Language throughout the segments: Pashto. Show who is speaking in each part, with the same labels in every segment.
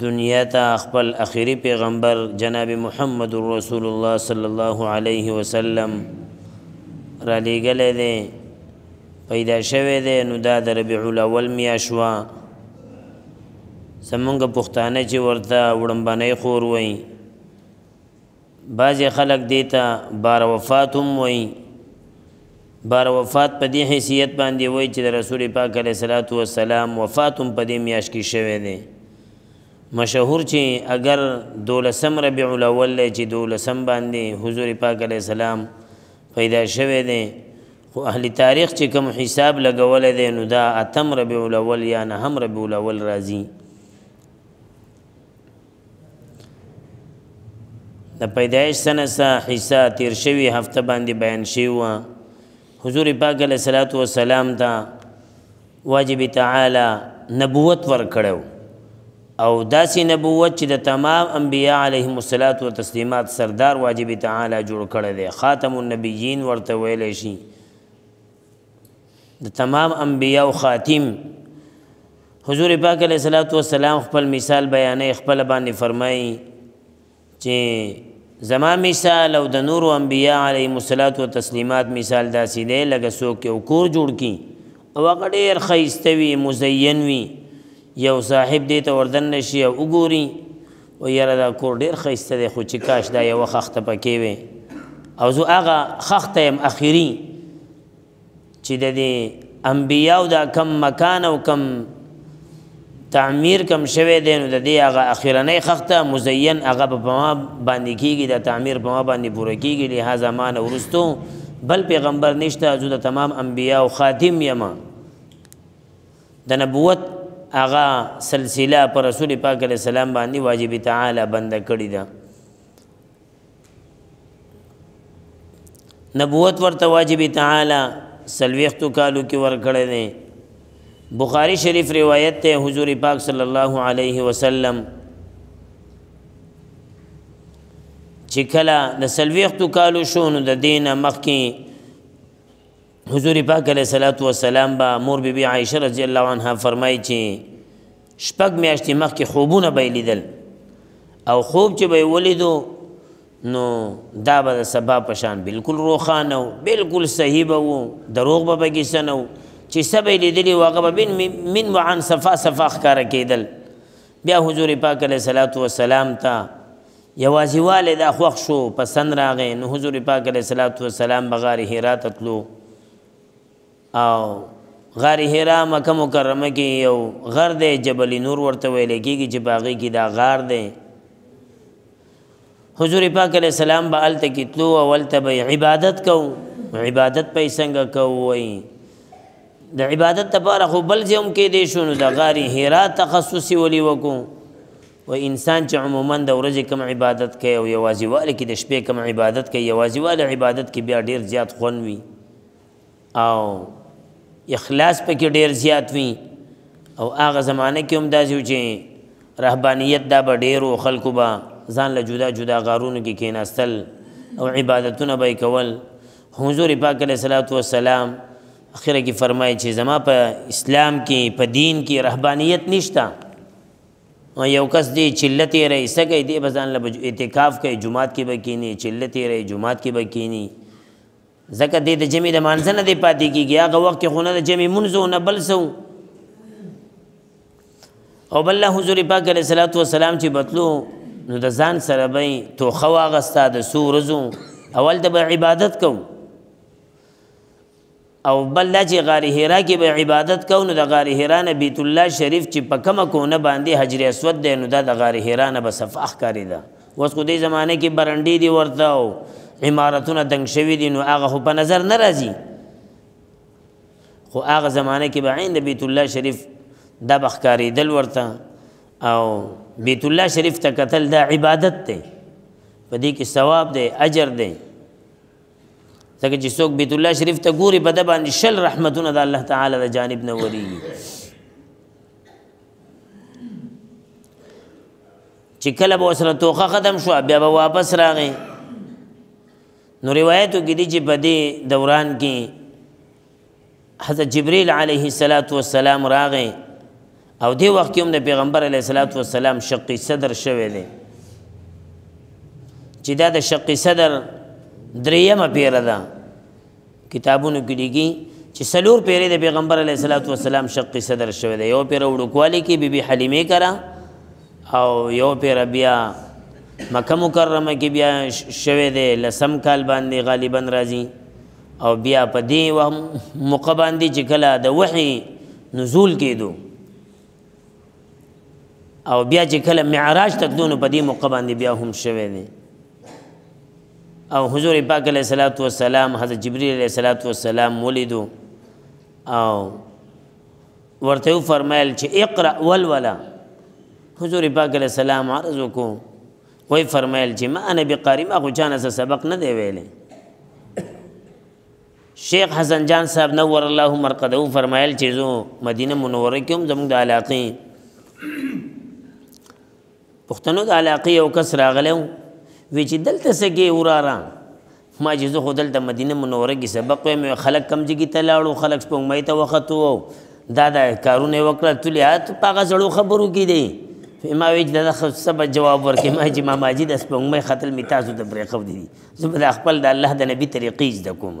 Speaker 1: دنیا ته خپل اخیری پیغمبر جناب محمد رسول الله صلی الله علیه وسلم را لېږلی دی پیدا شوی دی نو دا د ربیع الاول میاشت وه زمونږ پښتانه چې ورته وړمبنۍ خور وایي بعضې خلک دې ته بار وفات هم وایي. بار وفات په دې حیثیت باندې وایي چې د رسول پاک علیه الصلاة والسلام وفات هم په دې میاشت کې شوی دی. مشهور چې اګر دولسم ربیع الاول دی چې دولسم باندې حضور پاک علیه السلام پیدا شوی دی خو اهل تاریخ چې کوم حساب لګولی دی نو دا اتم ربیع الاول یا نهم ربیع الاول راځي. د پیدایش سنه سه حصہ تیر شوی هفته باندې بیان شوی و حضور پاک علیه الصلاۃ والسلام ته واجب تعالی نبوت ورکړو او داسې نبوت چې د تمام انبیاء علیهم الصلاۃ والتسلیمات سردار واجب تعالی جوړ کړی دی خاتم النبیین ورته ویل شي د تمام انبیاء او خاتم حضور پاک علیه الصلاۃ والسلام خپل مثال بیانې خپل باندې فرمایي چې زما مثال او د نور انبیاء علیهم الصلاۃ والتسلیمات مثال داسې دی لکه څوک یو کور جوړ کی او هغه ډیر خیستوي مزین وي یو صاحب دې ته وردن نشي او وګوري وای یاره دا کور ډیر ښایسته دی خو چې کاش دا یوه خښته پکې وی او زه هغه خښته یم اخیری چې د دې انبیاو دا کم مکان او کم تعمیر کم شوی دی نو د دې هغه اخیرنۍ خښته مزین هغه په ما باندې کیږي د تعمیر په ما باندې پوره کیږي لهذا ما نه ورستو بل پیغمبر نشته زه د تمام انبیاو خاتم یم د نبوت هغه سلسله پر رسول پاک علیه السلام باندې واجب تعالی بند کړی ده نبوت ورته واجب تعالی سلويختو کالو کې ورکړی دی بخاری شریف روایت ته حضور پاک صلی الله علیه وسلم چې کله د سلويختو کالو شو نو د دینه مخکې حضور پاک علیه الصلاۃ والسلام با مور بی بی عائشه رضی الله عنها فرمایي چې شپږ میاشتې مخکې خوبونه به لیدل او خوب چې به ولیدو نو دا به سبا پشان بالکل روخانه و بالکل صحیح به وو دروغ به به کیسنه و چې سبا لیدلی واغه به بن من وعن صفا صفا ښکار کېدل بیا حضور پاک علیه الصلاۃ والسلام ته یوازی والی دا خوښ شو پسند راغی نو حضور پاک علیه الصلاة والسلام به غار حرا ته تلو او غار حرا مکه مکرمه کې یو غر دی جبل نور ورته ویل کېږي چې په هغې کې دا غار دی حضور پاک علیه السلام به هلته کې تلو او هلته به عبادت کو عبادت په یې څنګه کوئ د عبادت لپاره خو بل ځای هم کېدی شو نو د غار حرا تخصصي ولي وکړو وایي انسان چې عموماً د ورځې کم عبادت کوي او یوازې والي کې د شپې کم عبادت کوي یوازې والي عبادت کې بیا ډیر زیات خوند وي او اخلاص پکې ډیر زیات وي او هغه زمانه کې هم داسې چې رهبانیت دا به ډیرو خلکو به ځان له جدا جدا غارونو کې کیناستل او عبادتونه به کول حضور پاک علیه الصلاۃ والسلام اخره کې فرمایي چې زما په اسلام کې په دین کې رهبانیت نشته یو کس دی چله تیره ایسته کوي دی به ځان له اعتکاف کوي جماعت کې به کینی چله تیره جماعت کې به کینی ځکه دی د جمعې د مانځه نه دی پاتې کیږي هغه وخت کې خو نه د جمعې منځو نه بل سو او بل حضور پاک علیه الصلاۃ والسلام چې بتلو نو د ځان سره به توخه واغستا د سورزو اول د عبادت کو او بل دا چې غار حرا کې به عبادت کوو نو د غار حرا نه بیت الله شریف چې په کومه کونه باندې حجر اسود دی نو دا د غار حرا نه به صفا ښکارېده اوس خو دې زمانه کې برنډې دي ورته او عمارتونه دنګ شوي دي نو هغه خو په نظر نه راځي خو هغه زمانه کې به عین د بیت الله شریف دا به ښکارېدل ورته او بیت الله شریف ته کتل دا عبادت دی په دې کې ثواب دی اجر دی ځکه چې څوک بیت الله شریف ته ګوري په د باندې شل رحمتونه د الله تعالی د جانب نه وریږي چې کله به سره توخه ختم شو بیا به واپس راغی نو روایتو کې دي چې په دې دوران کې حضرت جبريل عليه الصلاة والسلام راغې او دې وخت کې هم د پیغمبر علیه الصلاة والسلام شق صدر شوه دی چې دا د شق صدر دریمه پیره ده کتابونو کې لګي چې سلور پیره د پیغمبر علیه الصلاة والسلام شق صدر شوه دی یو پیره وړوکوالی کې بیبي حلیمه کرا او یو پیره بیا مکه مکرمه کې بیا شوه دی لسم کال باندې غالبا راځي او بیا په دې یوه موقع باندې چې کله د وحي نزول کېدو او بیا چې کله معراج ته تلو نو په دې موقع باندې بیا هم شوی دی او حضور پاک علیه الصلاۃ والسلام حضرت جبرئیل علیه الصلاۃ والسلام ولیدو او ورته فرمایل چې اقرا ولولا حضور پاک علیه السلام عرض وکړو وی فرمایل چې ما نبی قاری ما خو چانه سبق نه دی ویلی شیخ حسن جان صاحب نور الله مرقده فرمایل چې زو مدینه منوره کې هم زموږ د علاقې پښتنو د علاقې یو کس راغلی وی چې دلته سګي وراره ما چې زه خو دلته مدینه منوره کې سبق وایم یو خلک کم ځای کې ته لاړو خلک سپوږمۍ ته وختو او دا دا کارونه وکړه تلې هات په هغه زړو خبرو کې دی ما وی دا سب جواب ورکې ما چې ما ماجد سپوږمۍ خطل می تاسو ته پرې خو دي زه به خپل د الله د نبی طریقې زده کوم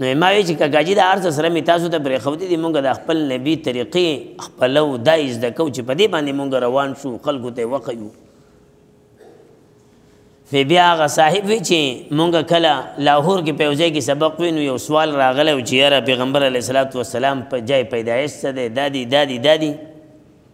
Speaker 1: نو ما وی چې کاکاجی د ارز سره می تاسو ته پرې خو دي مونږ د خپل نبی طریقې خپلو دایز د کو چې په دې باندې مونږ روان شو خلکو ته وقیو فی بیا غ صاحب وی چې مونږ کله لاهور کې پیوځي کې سبق وینو یو سوال راغلی چې یاره پیغمبر علیه الصلاۃ والسلام په جای پیدایش څه دی دادی دادی دادی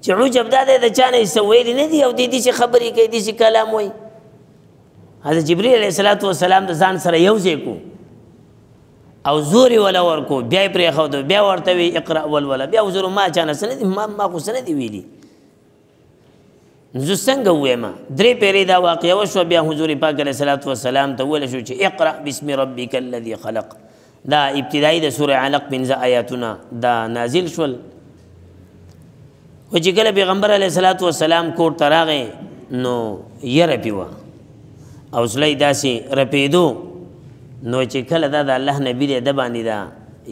Speaker 1: چې عجب دا دی د چا نه څه ویلي نه دي او دې دي چې خبرې کوي دي چې کلام وایي حضرت جبرئیل علیه الصلاۃ والسلام د ځان سره یو ځای کو او زوري ولا ورکو بیا پرې خو ته بیا ورته وی اقرا ول ولا بیا زور ما چانه سن دي ما ما خو سن دي ویلي زه څنګه وایم درې پیرې دا واقعیا وشو بیا حضور پاک علیه الصلاۃ والسلام ته ویل شو چې اقرا بسم ربک الذی خلق دا ابتدائی د سوره علق پنځه آیاتونه دا نازل شول و چې کله پیغمبر علیه الصلاۃ والسلام کور ته راغی نو یره پیوا او سلی داسې رپیدو نو چې کله دا د الله نبی دی د باندې دا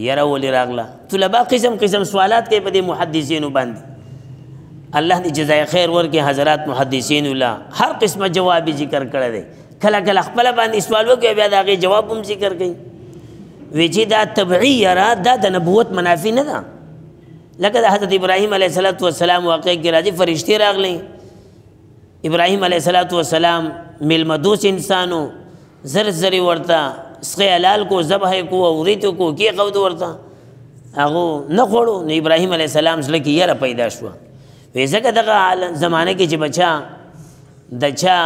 Speaker 1: یره ولې راغله طلبه قسم قسم سوالات کوي په دې محدثینو باندې الله دې جزای خیر ورکړي حضرات محدثین الله هر قسمه جواب ذکر کړی دی کله کله خپل باندې سوال وکړي بیا دا غي جواب هم ذکر کړي وی چې دا طبعی را دا د نبوت منافی نه ده لکه د حضرت ابراهیم علیه السلام واقع کې راځي فرشتي راغلي ابراهیم علیه السلام ملمدوس انسانو زر زری ورته سخی حلال کو ذبح کو اوریت کو کی قود ورته هغه نه خوړو نو ابراهیم علیه السلام سره کې یره پیدا شو وې زګه دغه زمانه کې چې بچا دچا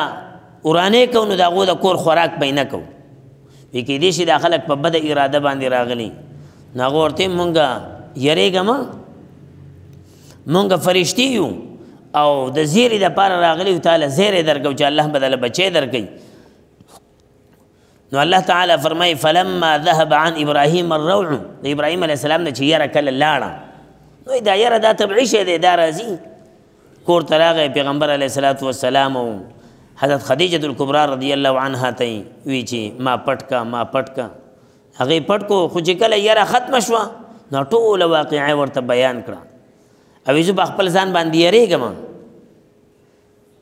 Speaker 1: ورانه کو نو داغو د کور خوراک پې نه کو وی کې دې شي دا خلک په بده اراده باندې راغلي ناغو ورته مونږه یریګه ما مونږه فرشتي یو او د زیری د پاره راغلی تعالی زیره درکو چې الله بدل بچي درکې نو الله تعالی فرمای فلما ذهب عن ابراهيم الروع د ابراهيم عليه السلام نه چې یره کله لاړه نو دا یره دا طبيعي شی دی دا راځي کور ته راغی پیغمبر علیه الصلاۃ والسلام او حضرت خدیجه الکبرى رضی الله عنها ته وی چې ما پټکا ما پټکا هغه پټکو خو چې کله یره ختم شو نو ټول واقعي ورته بیان کړه او زه په خپل ځان باندې یریږم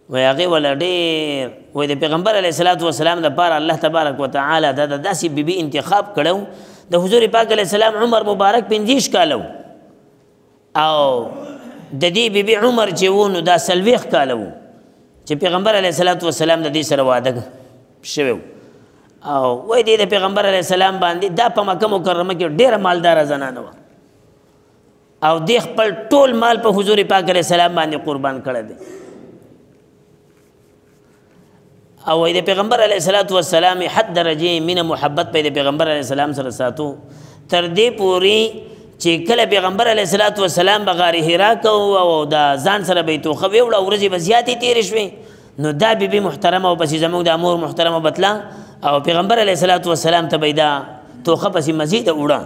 Speaker 1: وای هغه ول ډیر وای د پیغمبر علی صلوات و سلام د پاره الله تبارک وتعالى د داسې بیبي بی انتخاب کړو د حضور پاک علی السلام عمر مبارک 50 کالو او د دې بیبي بی عمر چې وونو دا سلويخ کالو چې پیغمبر علی صلوات و سلام د دې سره واده شوی او وای دې د پیغمبر علی السلام باندې دا په مکه مکرمه کې ډیر مالدار زنانه و او د خپل ټول مال په حضور پاک علیه السلام باندې قربان کړی دی او د پیغمبر علیه الصلاۃ والسلام حد درجه مینه محبت په د پیغمبر علیه السلام سره ساتو تر دې پوري چې کله پیغمبر علیه الصلاۃ والسلام بغار حرا کو او دا ځان سره به تو خو وړه ورځې بزیاتې تیر شوي نو دا بی بی محترمه او پسې زموږ د امور محترمه بتلا او پیغمبر علیه الصلاۃ والسلام ته به دا توخه پسې مزید وړه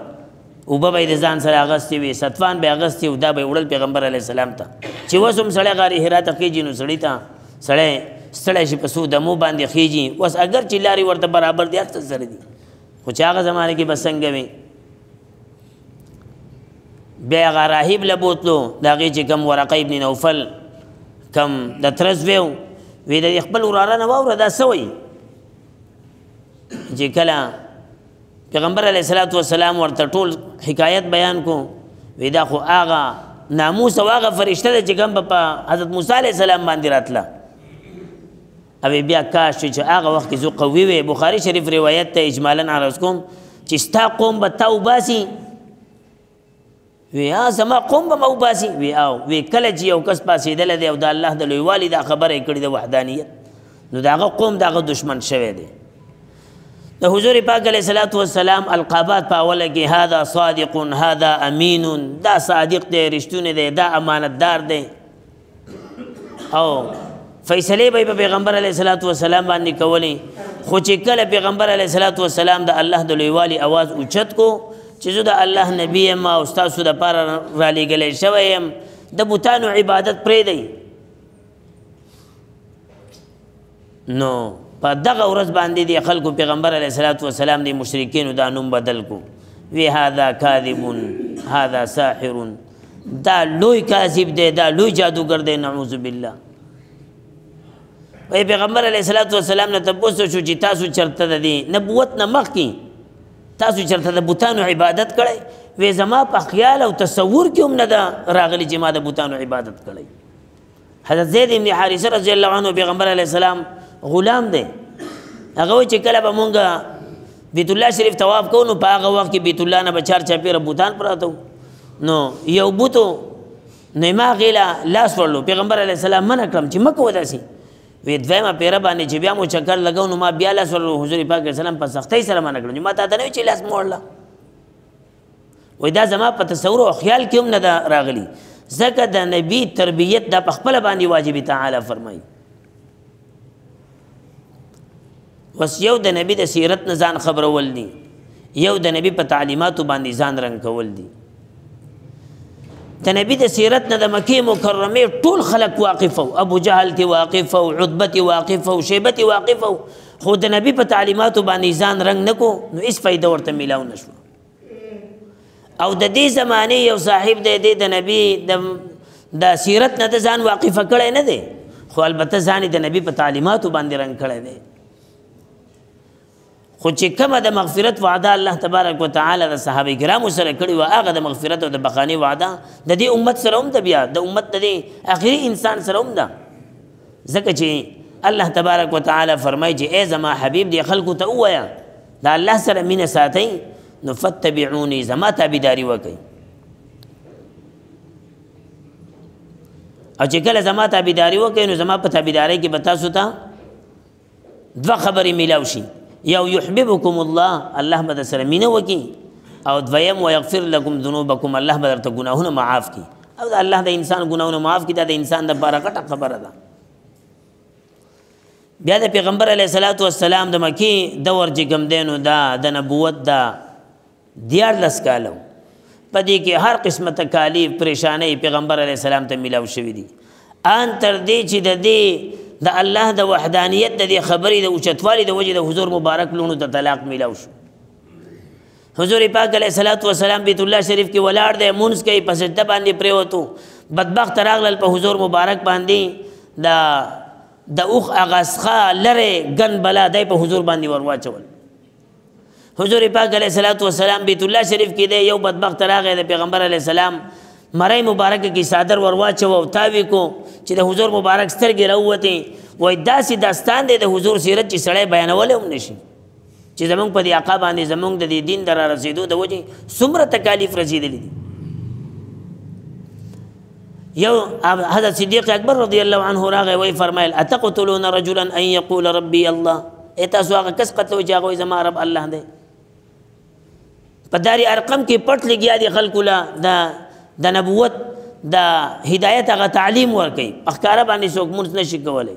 Speaker 1: اوبه به یې د ځان سره اغستې وي ستفان به یې اغستې او دا به یې وړل پیغمبر علیه السلام ته چې اوس هم سړی غار حرا ته خېږي نو سړي ته سړی ستړی شي په څو دمو باندې خېږي اوس اګر چې لارې ورته برابر دي هر څه سره دي خو چې هغه زمانه کې به څنګه وي بیا هغه راهب له بوتلو د هغې چې کوم ورقه ابن نوفل کوم د ترس ویو وی د خپل وراره نه واوره دا څه وایي چې کله پیغمبر علیه الصلاة والسلام ورته ټول حکایت بیان کو وی دا خو هغه ناموس او هغه فرشته ده چې کوم په حضرت موسی علیه السلام باندې راتله او بیا کاش چې هغه وخت زو قوي وي بخاری شریف روایت ته اجمالا عرض کوم چې ستا قوم به توباسي ویا زما قوم به مو باسي وی او وی کله چې یو کس پاسېدل دی او د الله د لویوالي دا خبره یې کړې د وحدانیت نو داغه قوم داغه دشمن شوی دی د حضور پاک علیه الصلاۃ والسلام القابات په اوله کې هاذا صادق هاذا امین دا صادق دی رښتونه دی دا امانتدار دی او فیصله به پیغمبر علیه الصلاۃ والسلام باندې کولې خو چې کله پیغمبر علیه الصلاۃ والسلام د الله د لویوالي आवाज اوچت کو چې زه د الله نبی ما او تاسو د پاره را لېګلې شوم د بوتانو عبادت پرې دی نو په دغه ورځ باندې دی خلکو پیغمبر علیه الصلاۃ والسلام دی مشرکین دا نوم بدل کو وی هاذا کاذب هاذا ساحر دا لوی کاذب دی دا لوی جادوګر دی نعوذ بالله وی پیغمبر علیه الصلاۃ والسلام نه تاسو شو چې تاسو چرته دی نبوت نه مخ کی تاسو چرته د بوتانو عبادت کړي وې زما په خیال او تصور کې هم نه دا راغلی چې ما د بوتانو عبادت کړي حضرت زید ابن حارثه رضی الله عنه پیغمبر علی السلام غلام دی هغه چې کله به مونږه بیت الله شریف طواف کو نو په هغه وخت کې بیت الله نه به چار چا پیر بوتان پراته نو یو بوتو نه ما غیلا لاس ورلو پیغمبر علی السلام منع کړم چې مکو وداسي وی دویمه پیره باندې چې بیا مو چکر لګاو نو ما بیا لاس ورلو حضور پاک اسلام په سختۍ سره منع کړم ما ته ته نه چې لاس مورلا وای دا زما په تصور او خیال کې هم نه دا راغلی ځکه د نبی تربیت د خپل باندې واجب تعالی فرمایي وس یو د نبی د سیرت نه ځان خبرول دي یو د نبی په تعلیماتو باندې ځان رنگ کول دي د نبی د سیرت نه د مکه مکرمه ټول خلق واقف او ابو جهل تی واقف او عتبه تی واقف او شیبه تی واقف او خو د نبی په تعلیماتو باندې ځان رنگ نکو نو هیڅ فائدہ ورته ملاو نشو او د دې زمانه یو صاحب دی د نبی د د سیرت نه ځان واقف کړي نه دی خو البته ځان د نبی په تعلیماتو باندې رنگ کړي دی خو چې کومه د مغفرت وعده الله تبارک وتعالى د صحابه کرامو سره کړی و هغه د مغفرت او د بخانه وعده د دې امت سره هم د بیا د امت د اخري انسان سره هم ده ځکه چې الله تبارک وتعالی فرمایي چې ای زما حبیب دې خلکو ته ووایه د الله سره مینه ساتئ نو فتبعوني زما تابعداري وکړئ او چې کله زما تابعداري وکړئ نو زما په تابعدارۍ کې به تاسو ته دو خبرې ملاو شي یو یحببکم الله الله به سره مینه وکي او دویم ويغفر لكم ذنوبكم الله به درته ګناهونه معاف کړي او الله د انسان ګناهونه معاف کړي دا د انسان د لپاره غټه خبره ده بیا د پیغمبر علیه الصلاۃ والسلام د مکی دور چې کوم دینو دا د نبوت دا دیارلس کاله په دې کې هر قسمه تکالیف پریشانې پیغمبر علی السلام ته ملاو شوې دي ان تر دې چې د دې د الله د وحدانیت د دې خبرې د اوچتوالي د وجې د حضور مبارک لونو ته طلاق ملاو شو حضور پاک علیه الصلاۃ والسلام بیت الله شریف کې ولاړ دی مونږ کوي په سجده باندې پریوتو بدبخت راغلل په حضور مبارک باندې دا د اوخ اغسخه لره ګن بلا دی په حضور باندې ورواچول حضور پاک علیه الصلاۃ والسلام بیت الله شریف کې دی یو بدبخت راغی د پیغمبر علیه السلام مرای مبارک کې صادر ورواچو او تاوی کو چې د حضور مبارک سترګې راوته وای داسې داستان دی د حضور سیرت چې سړی بیانول هم نشي چې زمونږ په دې عقا باندې زمونږ د دې دین در رسیدو د وجه څومره تکالیف رسیدلی دي یو حضرت صدیق اکبر رضی الله عنه راغی وی فرمایل اتقتلون رجلا ان یقول ربی الله اته سو هغه کس قتل چې هغه زما رب الله دی په داری ارقم کې پټ لګیا دي خلکو لا دا د نبوت دا هدایت هغه تعلیم ورکي اخکار باندې څوک مونږ نشي کولای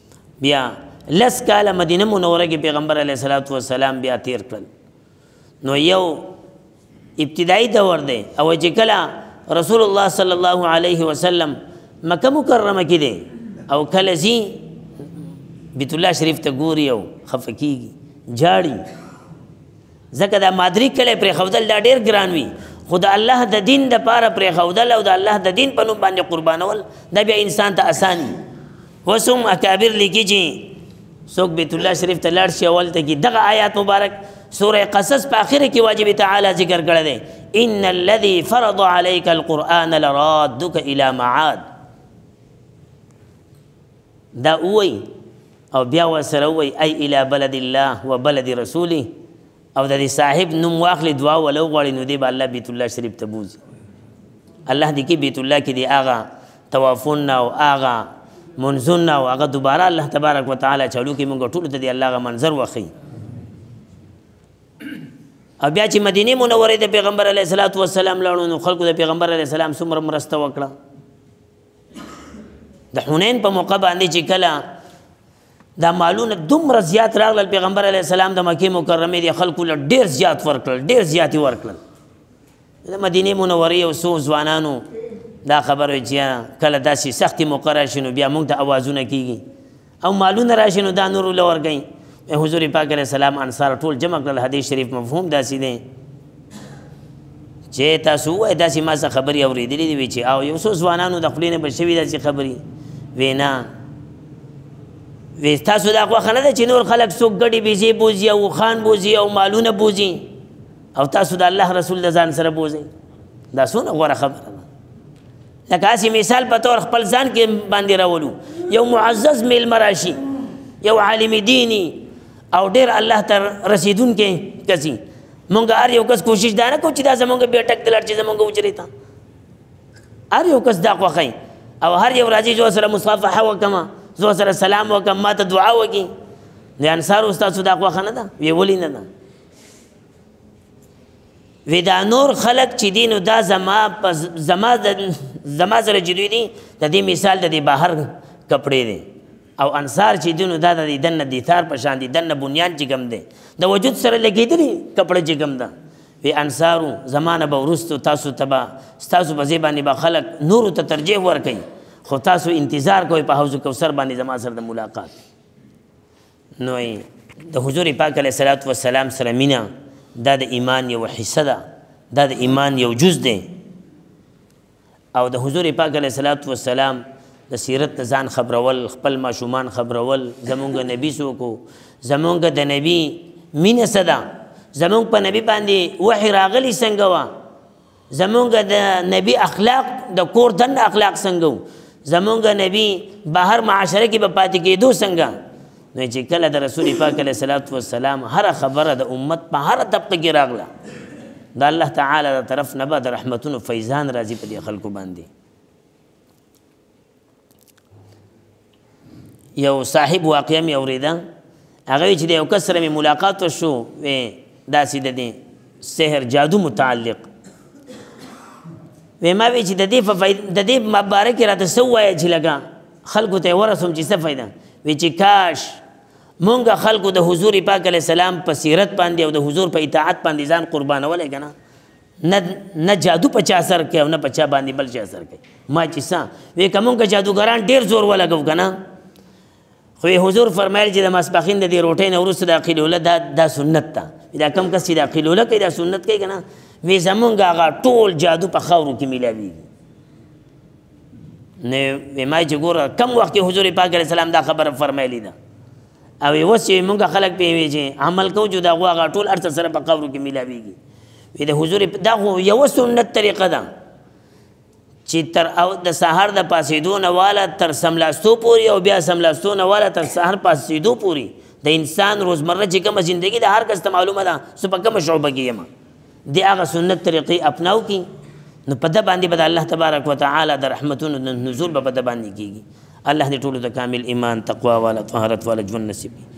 Speaker 1: بیا لس کاله مدینه منوره کې پیغمبر علیه الصلاۃ والسلام بیا تیر کړل نو یو ابتدایي دور دی او چې کله رسول الله صلی الله علیه وسلم مکه مکرمه کې دی او کله زی بیت الله شریف ته ګوري او خفقېږي جاړي ځکه دا مادری کلی پرېښودل دا ډېر ګران وي خو د الله د دین د پاره پرې خودل او د الله د دین په نوم باندې قربانول دا بیا انسان ته اسان وي اوس هم اکابر لیکي چې څوک بیت الله شریف ته لاړ شي اول ته کې دغه آیات مبارک سوره قصص په اخر کې واجب تعالی ذکر کړی دی ان الذي فرض عليك القرآن لرادك الى معاد دا ووایي او بیا ورسره ووایي ای الی بلد الله و بلد رسوله او د دې صاحب نوم واخلي دعا ولا وغواړي نو دې به الله بیت الله شریف ته بوځي الله دې کې بیت الله کې دې هغه توافونه او هغه منځونه او هغه دوباره الله تبارک وتعالي چالو کې موږ ټول ته دی الله غ منظر وخی او بیا چې مدینه منوره د پیغمبر علیه الصلاۃ والسلام لاړو نو خلکو د پیغمبر علیه السلام څومره مرسته وکړه د حنین په موقع باندې چې کله دا مالونه دومره زیات راغلل پیغمبر علی السلام د مکه مکرمه دی خلکو له ډیر زیات ورکړل ډیر زیات ورکړل د مدینه منورې او سو ځوانانو دا خبره چې کله داسې سختي مقرره شنو بیا موږ ته اوازونه کیږي او مالونه راشي نو دا نور له ورګي حضور پاک علیہ السلام انصار ټول جمع کړل حدیث شریف مفهوم داسې دی چې تاسو وای داسې ما څه خبري اورېدلې دي چې او یو څو ځوانانو د خپلینه بشوي داسې خبري وینا وی تاسو دا غوښه نه ده چې نور خلک څوک ګډي بيزي بوزي او خان بوزي او مالونه بوزي او تاسو د الله رسول د ځان سره بوزي دا څونه غوره خبره لکه اسی مثال په تور خپل ځان کې باندې راولو یو معزز میل مراشي یو عالم دینی او ډیر الله تر رسیدون کې کسي مونږ هر یو کس کوشش دار کو چې دا زمونږ بیٹک دلر چې زمونږ وچري تا هر یو کس دا خوخی او هر یو راځي جو سره مصافحه وکما زو سره سلام وکم ما ته دعا وکي د انصار استاد صدا خوخه نه ده وی ولینه ده وی دا نور خلق چې دي نو دا زما زما زما سره چې دوی دي د دې مثال د بهر کپړې دي او انصار چې دي نو دا د دنه د ثار په شان دي دنه بنیان چې کم دي د وجود سره لګېدلي کپړې چې کم ده وی انصارو زمانه به ورستو تاسو تبا تاسو په زیبانی به خلق نور ته ترجیح ورکړي خو تاسو انتظار کوئ په حوض کوثر باندې زما سره د ملاقات نو یې د حضور پاک علیه الصلاة والسلام سره مینه دا د ایمان یو حصه ده دا د ایمان یو جز دی او د حضور پاک علیه الصلاة والسلام د سیرت نه ځان خبرول خپل ماشومان خبرول زمونږ نبی څوک زمونږ د نبی مینه څه ده زمونږ په نبی باندې وحی راغلی څنګه وه زمونږ د نبی اخلاق د کور دن اخلاق څنګه وو زمونږ نبی بهر معاشره کې به پاتې کېدو څنګه نو چې کله د رسول پاک علیه صلوات و سلام هر خبره د امت په هر طبقه کې راغله د الله تعالی تر طرف نه به د رحمتونو فیضان راځي په دې خلکو باندې یو صاحب واقعا مې اورېده هغه چې د یو کس سره مې ملاقات وشو وې داسې د دې سحر جادو متعلق وې ما وی چې د دې په د دې مبارک راته سو وای چې لګا خلکو ته ورسوم چې څه فائدہ وی چې کاش مونږ خلکو د حضور پاک علی السلام په سیرت باندې او د حضور په اطاعت باندې ځان قربانولای کنه نه نه جادو په چا اثر کوي او نه په چا باندې بل چا اثر کوي ما چې سا وې کوم که جادوګران ډیر زور ولګو کنه خو حضور فرمایل چې د مسبخین د دې روټې نه ورسره د قیلوله دا د سنت ته دا کم کس چې د قیلوله کې د سنت کوي کنه وې زمونږ هغه ټول جادو په خاورو کې ملاوي نه ما چې ګوره کم وخت حضور پاک علیه السلام دا خبره فرمایلی ده او وسې مونږ خلک پیوي چې عمل کوو چې دا غوا ټول ارته سره په قبر کې ملاويږي وی د حضور دا خو یو سنت طریقه ده چې تر او د سحر د پاسېدو نه والا تر سملاستو پوري او بیا سملاستو نه والا تر سحر پاسېدو پوري د انسان روزمره چې کومه ژوندۍ د هر کس ته معلومه ده څه په کومه شعبه کې یم د هغه سنت طریقې اپناو کی نو په د باندې به الله تبارک وتعالى د رحمتونو د نزول به په د باندې کیږي الله دې ټولو ته کامل ایمان تقوا والا طهارت والا ژوند نصیب کړي